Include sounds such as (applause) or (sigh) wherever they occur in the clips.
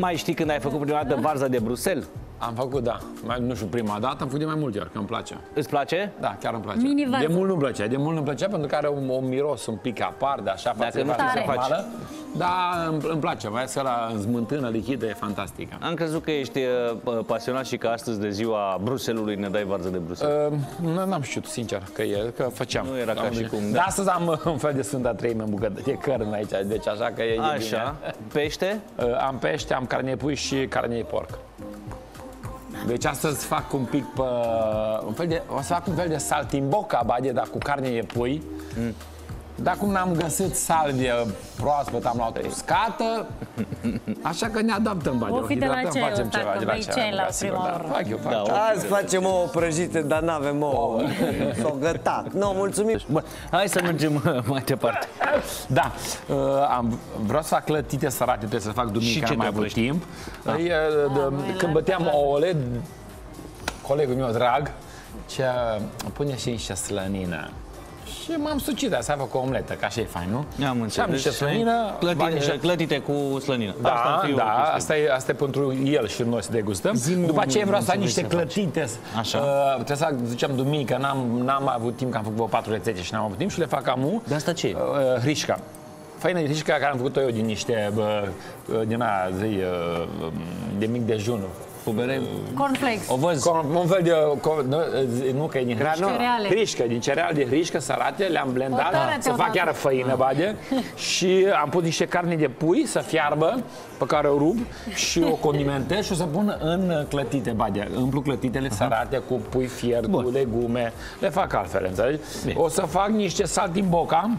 Mai știi când ai făcut prima dată varza de Bruxelles? Am făcut, da. Mai, nu știu, prima dată am făcut de mai multe ori, că îmi place. Îți place? Da, chiar îmi place. Mini varză. de mult nu-mi plăcea, de mult nu-mi plăcea pentru că are un, un miros un pic apar, de așa față nu de știi să varză faci. normală. Da, îmi, îmi place, mai ales la în smântână lichidă e fantastică. Am crezut că ești uh, pasionat și că astăzi de ziua Bruselului ne dai varză de Bruxelles. Uh, nu n-am știut, sincer, că e, că făceam. Nu era ca Am și de- cum, Dar da. astăzi am uh, un fel de Sfânta Treime în bucătă, e cărn aici, deci așa că e, e Așa, pește? bine. Uh, am pește, am carne de pui și carne de porc. Deci astăzi fac un pic pe, un fel de, o să fac un fel de saltimbocca, bade, dar cu carne de pui. Mm. Dar cum n-am găsit salvie proaspăt, am luat uscată, așa că ne adaptăm, bade. O fi de la hidratăm, ceaiul facem ăsta, ceva că de la vrei ceai, ceai la da, sigur, prima da. oră. Fac eu, fac Da, eu. Azi facem ouă prăjite, dar n-avem ouă. S-o gătat. Nu, mulțumim. Bă, hai să mergem uh, mai departe. Da, uh, am, vreau să fac clătite sărate, trebuie să fac Și duminica, ce am mai te avut oprești? timp. E, de, când băteam ouăle, colegul meu drag, ce pune și niște slănină. Și m-am sucit, asta a făcut o omletă, că așa e fain, nu? Am Și am înțeles. niște slănină, bag Clătite, niște clătite cu slănină. da, Asta ar fi o da, chestie. asta e, asta e pentru el și noi să degustăm. Zi-mi După un- aceea vreau un să fac ce niște vrei să faci. clătite. Așa. Uh, trebuie să fac, ziceam, duminică, n-am, n-am avut timp, că am făcut vreo patru rețete și n-am avut timp și le fac amu. De asta ce e? Uh, hrișca. Faină de hrișca care am făcut-o eu din niște, bă, uh, din aia, zi, uh, de mic dejun. Cu bere? Cornflakes. O văz. Con- Un fel de, co- nu, zi, nu că e din hrișcă. Cereale. Hrișcă, din cereale de hrișcă sărate, le-am blendat, Hotără-te să fac odată. chiar făină, bade, și am pus niște carne de pui să fiarbă, pe care o rup și o condimentez și o să pun în clătite, bade. Împlu clătitele sărate cu pui fiert, cu legume, le fac altfel, înțelegi? O să fac niște saltimbocca,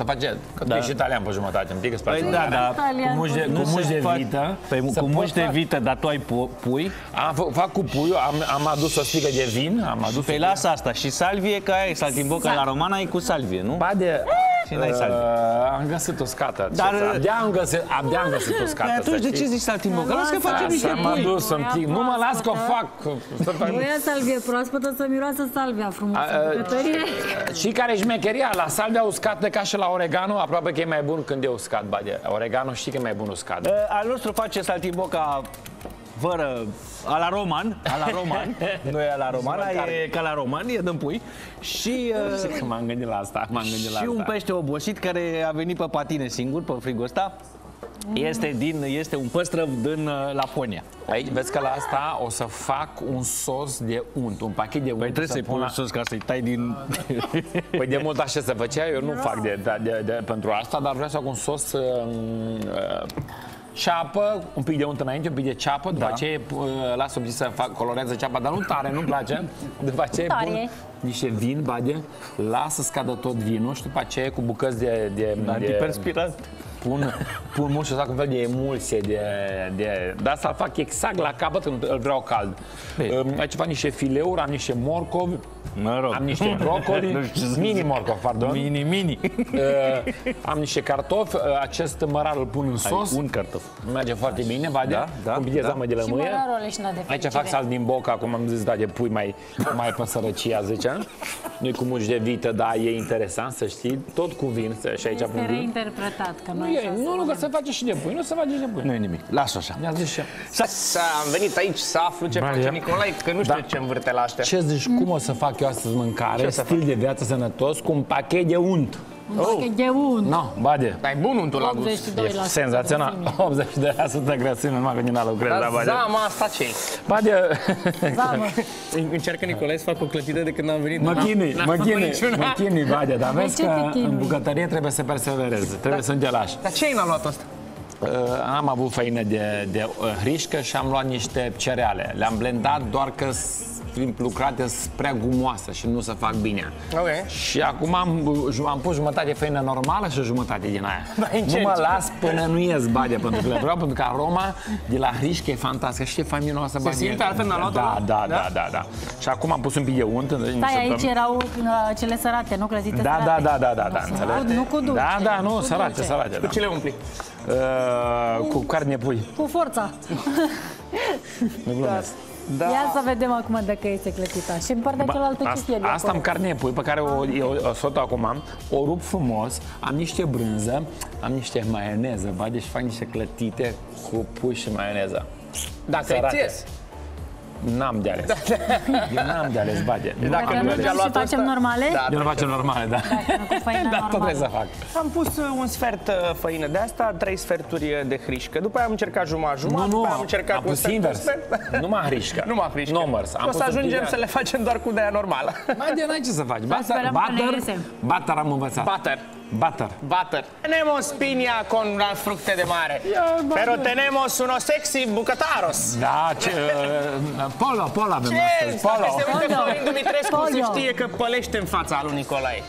să face, că tu ești italian pe jumătate, îmi pică Păi spațiul. da, da. Italian. Cu muși de, Nu cu se muși de fac- vită. Păi, să cu pot muși de fac- vită, dar tu ai pu- pui? Am, fă- fac cu puiul, am, am adus o sticlă de vin, am adus Păi lasă asta. Și salvie, că ai saltimboca la romana, e cu salvie, nu? Ba de... Și n-ai salvie. Uh, am găsit uscată. Dar- Dar, abia, am găsit, abia am găsit uscată. Păi atunci să de ce știi. zici saltimboca? Lasă că facem niște Asta m-a pui. dus un pic. Nu mă las că o fac. Să fac- Voia salvie proaspătă să miroasă salvia frumoasă. A, a, Bucătărie. Și care e șmecheria? La salvia uscată ca și la oregano, aproape că e mai bun când e uscat, bade. Oregano știi că e mai bun uscat. Uh, Al nostru face saltimboca fără a la roman, a la roman, (laughs) nu e a la roman, e ca la roman, e din pui și uh, M-am gândit la asta, m-am gândit la și un asta. pește obosit care a venit pe patine singur pe frigul ăsta. Este, din, este un păstrăv din uh, Laponia. Aici vezi că la asta o să fac un sos de unt, un pachet de unt. Păi trebuie să să-i pun pui la- un sos ca să-i tai din... (laughs) Păi de mult așa se făcea, eu nu fac de, de, de, de, pentru asta, dar vreau să fac un sos uh, uh, ceapă, un pic de unt înainte, un pic de ceapă, după Da. aceea uh, las un pic să fac, colorează ceapa, dar nu tare, nu-mi place. (laughs) După aceea Tare. pun niște vin, bade, las să scadă tot vinul și după aceea cu bucăți de... de, de Antiperspirant. Pun, pun mult și o să fac un fel de emulsie de, de, de asta îl fac exact la capăt când îl vreau cald. Bine. Um, Aici fac niște fileuri, am niște morcovi, Mă rog. am niște brocoli, (laughs) Nu știu ce să mini zic. morcov, pardon. Mini, mini. (laughs) Uh, am niște cartofi, uh, acest mărar îl pun în sos. Un cartof. Merge foarte bine, vade, Da, da, cu un pic de da. zamă de Și lămâie. mărarul leșinat de Aici fericire. fac sal din boca, cum am zis, da, de pui mai, mai pe sărăcia, zice. Nu cu muci de vită, da, e interesant să știi, tot cu vin, să- și aici Este pun vin. reinterpretat, că Nu, nu e, nu, nu, că se face și de pui, nu se face și de pui. Nu e nimic. Lasă așa. Mi-a zis și Să am venit aici să aflu ce Bine. face Nicolae, că nu știu Da. ce învârte la aștia. Ce zici, cum o să fac eu astăzi mâncare, stil de viață sănătos, cu un pachet de unt? Oh. De un. No, bade. Dar e bun untul la gust. 82% E senzațional. grăsime. 82% grăsime, numai că din la lucrez, da, Dar bade. zama asta ce Bade, Zamă. (laughs) Încearcă Nicolae să facă o clătire de când am venit. mă chinui, N-am mă făcut chinui, niciuna. mă chinui, bade, dar vezi ce că te chinui? în bucătărie trebuie să perseverezi, trebuie să te lași. Dar ce ai n-a luat asta? Uh, am avut făină de, de uh, hrișcă și am luat niște cereale. Le-am blendat doar că s- fiind lucrate sunt prea gumoasă și nu se fac bine. Ok. Și acum am, ju- am pus jumătate de făină normală și jumătate din aia. (laughs) Da, nu încerci. mă las până nu ies bade, pentru că le vreau, pentru că aroma de la hrișcă e fantastică. Și ce faiminoasă bade. simte altfel în aluatul da, ăla? da, da, da, da. Și acum am pus un pic de unt. în- în Stai, aici săptămâni. erau uh, cele sărate, nu crezite Da, sărate. da, da, da, da, da, Nu, înțelegi? Nu cu dulce. Da, da, nu, cu sărace, dulce. sărace, da. Cu ce le umpli? Uh, cu carne de pui. Cu forța. (laughs) Nu glumesc. Da. Ia să vedem acum dacă este clătita. Și în partea cealaltă ce Asta, fie de asta am acolo. carne de pui pe care o, eu o sot acum, o rup frumos, am niște brânză, am niște maioneză, ba, deci fac niște clătite cu pui și maioneză. Dacă ai Sărate. țes. N-am de ales. (laughs) Eu n-am de ales, bade. Nu Dacă am Dacă de nu ales. merge și luat facem ăsta- normale? Da. Eu nu facem normale, da. Cu făină Da, tot trebuie să normală. fac. Am pus uh, un sfert uh, făină de asta, trei sferturi de hrișcă. După aia am încercat jumătate, Nu, jumătate, nu, după aia am încercat am cu un pus sfert, invers. un sfert. Nu mă hrișcă. Nu m-a frișcă. Nu mărs. O să ajungem să le facem doar cu de aia normală. Mai de n-ai ce să faci. Butter, sperăm că ne butter, iese. butter am învățat. Butter. Butter. Butter. Tenemos piña con las fructe de mare. Pero tenemos unos sexy bucataros. Da, ce, uh, polo, polo avem Ce? astăzi. Polo. Se uite Polio. Florin Dumitrescu să Polio. știe că pălește în fața lui Nicolae.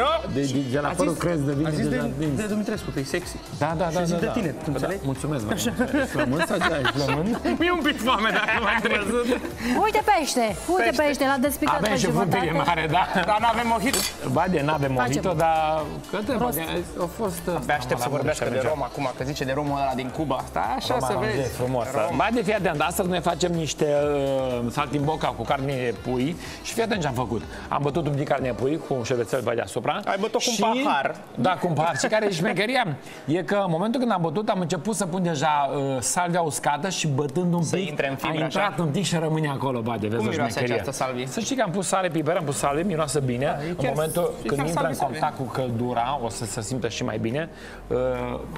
Nu? De, de, de la părul crezi de vine A zis de, de, la dinți. de Dumitrescu că e sexy. Da, da, da. zis da, de da. tine, tu Da, înțelegi? Mulțumesc, vă. Ești flămând sau ce? Ești flămând? (laughs) Mi-e un pic foame dacă m-am trezit. Uite pește, uite Pește. pește, l-a despicat Avem pe și fructele jumătate. mare, da. Dar n-avem mojit. Ba de n-avem Facem. mojito, dar către Rost. a fost... Abia aștept să vorbească de rom acum, că zice de romul ăla din Cuba. Stai așa să Roma vezi. e frumos. Ba de fii atent, astăzi noi facem niște uh, saltimboca cu carne de pui și fii atent ce am făcut. Am bătut un pic carne de pui cu un șervețel pe deasupra. Ai bătut cu un și- pahar. Da, cu un pahar. Și care e șmecheria? E că în momentul când am bătut, am început să pun deja uh, salvia uscată și bătând un Să pic, intre în fibră, a intrat așa? un pic și rămâne acolo, bade, vezi Cum o miroase șmecherie. această salvie? Să știi că am pus sare, piper, am pus sale, miroase bine. în chiar- momentul e când chiar intră în salvie, contact cu căldura, o să se simtă și mai bine. Uh,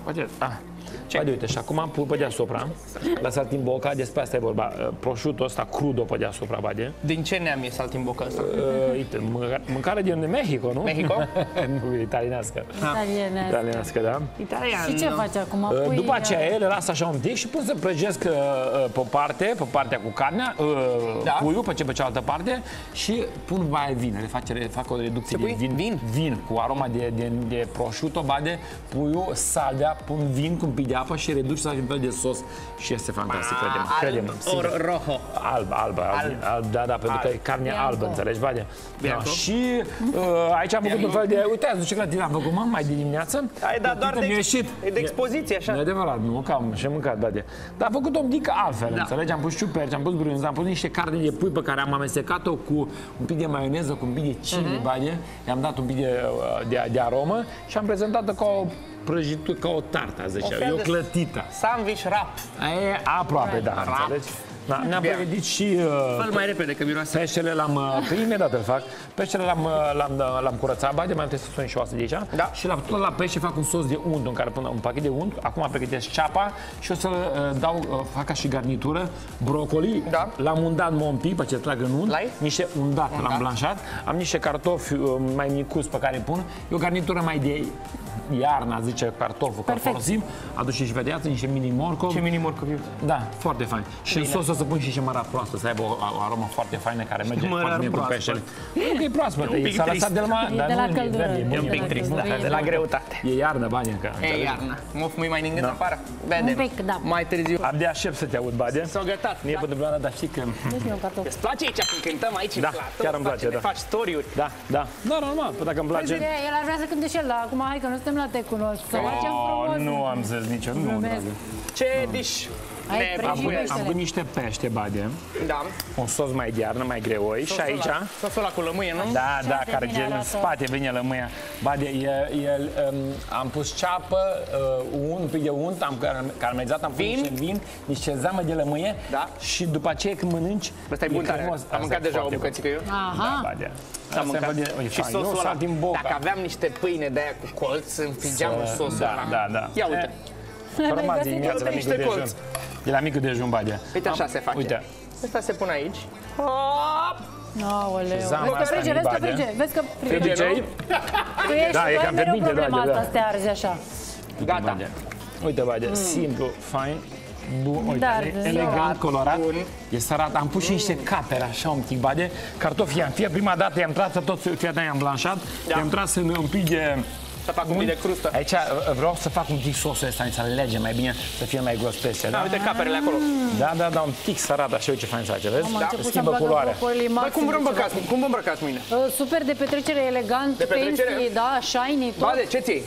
uite, ah. Uite, uite, și acum am pus pe deasupra, la saltimboca, despre asta e vorba, uh, prosciutto ăsta crudo pe deasupra, bade. Din ce neam e saltimboca ăsta? Uh, uite, mânca- mâncare din Mexico, nu? Mexico? (laughs) nu, italienească. Italiene. Italianească, da? Italian. Și ce faci acum? Uh, Pui, După aceea uh, le las așa un pic și pun să prăjesc uh, uh, pe o parte, pe partea cu carnea, uh, Da. puiul pe, ce, pe cealaltă parte și pun mai vin, le fac, le fac o reducție Ce de pui? vin, Vin? vin cu aroma de, de, de prosciutto, bade, puiul, salvia, pun vin cu un pic de apă și reduc și să fac un fel de sos și este fantastic, credem, credem. Alb or rojo. Alb, alb, alb, Alb. alb, da, da, pentru că e carne Bianco. albă, înțelegi, Bade? Da, Bianco. și uh, aici am făcut un fel de, uite, azi ce clătire am făcut, mă, mai de dimineață. Ai dat doar Clătire de, mi-a ieșit. e de expoziție, așa. E adevărat, nu, că am și mâncat, Bade. Dar am făcut-o un pic altfel, da. înțelegi? Am pus ciuperci, am pus brânză, am pus niște carne de pui pe care am amestecat-o cu un pic de maioneză, cu un pic de chili, Bade. I-am dat un pic de, uh, de, de aromă și am prezentat-o ca o prăjitură, ca o tartă, a zice. fel E o de- clătită. Sandwich wrap. E aproape, da, înțelegi? Da, ne-am Bine. pregătit și uh, Fă mai repede, că miroase. Peștele l-am, uh, pe imediat îl fac, peștele l-am, uh, l-am, uh, l-am curățat, ba de mai trebuie să sun și oasă de aici. Da. Și la, tot la pește fac un sos de unt în care pun un pachet de unt, acum pregătesc ceapa și o să uh, dau, uh, fac ca și garnitură, brocoli, Da. l-am undat mă un pic, pe ce trag în unt, L-ai? niște undat, l-am blanșat, am niște cartofi uh, mai micuți pe care îi pun, e o garnitură mai de iarna, zice cartoful, că Perfect. folosim, aduce și pe de niște mini morcov, Ce mini morcoviu. da, foarte fain. Și în sos o să pun și măra proastă, să aibă o, o aromă foarte faină care merge Mărar foarte bine cu proaspăt. peștele. Nu că e proaspătă, e pic s-a trist. lăsat de la, E dar de la nu, căldură. e, E e, E un de pic la trist, căldură, da, e de la foarte- greutate. e iarnă, bani încă. E înțelegi? iarnă. Mă fumi mai ningând afară. Vedem. Un pic, da. Mai târziu. Abia aștept să te aud, Bade. S-au gătat. Mie pe dubloana, dar știi că... Deci eu un cartof. Îți place aici când cântăm aici Da, în platou? chiar îmi Îți place, ne da. faci story-uri. Da, da. Da, normal, păi dacă îmi place... Bine, el ar vrea să cânte și el, dar acum hai că nu suntem la Te cunosc. Să facem Oh, frumos. nu am zis nicio, nu, Glumesc. dragă. Ce dish? Ai Ne prăjit Am, propune? peștele. am pus niște pește, Bade, Da. un sos mai de iarnă, mai greoi și Sosul aici... ăla- Sosul ăla cu lămâie, nu? Da, da, de care bine gen în arată. spate vine lămâia. Bade, e, e, um, am pus ceapă, uh, un pic de unt, am car- caramelizat, am pus Vin? niște vin, niște zamă de lămâie Da. și după aceea când mănânci, Ăsta e bun tare. cremos. Am Asta mâncat e deja o foarte bun. bucățică eu. Aha. Da, Bade. Am Asta e mâncat. fel de- e Și fain. sosul Eu ăla, salt din boca. dacă aveam niște pâine de aia cu colț, împingeam în sosul da, ăla. da, da. Ia uite. Format găsit dimineața la de micul niște dejun. Colți. De la micul dejun, Bade. Uite așa se face. Uite, Asta se pune aici. Hop! Aoleu. zama Vezi că asta frige, în vezi că Bade. frige, vezi că frige. de ce Tu ești, Da, e tu ai cam mereu fierbinte, problema da, da. asta să te arzi așa. Gata. Bade. Uite, Bade, simplu, fain. Bun, uite, Da, ele- da. elegant, colorat. Bun. E sărat. Am pus și niște capere, așa un pic, bade. Cartofi i-am fiert prima dată, i-am tras tot, fii atent, i-am blanșat. Da. I-am tras în un pic de... Să fac un pic de crustă. Aici uh, vreau să fac un pic sosul ăsta, să lege mai bine, să fie mai gros peste, Da, da? uite caperele acolo. Da, da, da, un pic sărat, așa, uite ce fain să face, vezi? Am început să-mi Schimbă placă culoarea. brocolii Băi, cum maxim vă de îmbrăcați? Cum vă îmbrăcați mâine? ceva. Uh, Super de petrecere, elegant, De petrecere? fancy, da, shiny, tot. Bade, ce ții?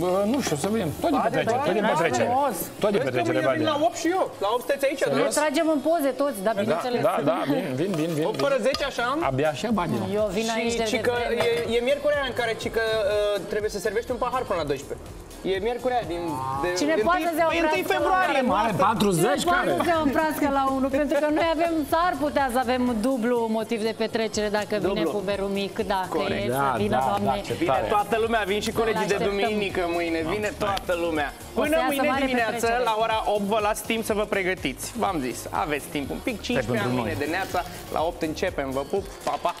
Bă, nu știu, să vedem. Tot de petrecere, tot de da, petrecere. frumos. Tot de Vezi că petrecere, mâine vin Badia. la 8 și eu. La 8 sunteți aici, Ne nu? tragem în poze toți, da, Da, bineînțeles. da, da, vin, vin, vin, vin. 8 vin. fără 10 așa? Abia așa, Badia. Eu vin aici Și de ci că vreme. e, e miercurea în care ci că uh, trebuie să servești un pahar până la 12. E miercurea din... De, Cine de poate întâi- să se păi, 1 oprească februarie, la- mă, Are asta- 40 Cine poate care? să se oprească la unul, pentru că noi avem, s-ar putea să avem dublu motiv de petrecere dacă vine Dublu. puberul mic, dacă e Da, să vină, da, doamne. da, ce Vine tare. toată lumea, vin și colegii de așteptăm. duminică mâine, vine toată lumea. să Până iasă mâine mare dimineață, petrecere. la ora 8, vă las timp să vă pregătiți. V-am zis, aveți timp un pic, 15 pentru ani noi. mâine de neața, la 8 începem, vă pup, pa, pa!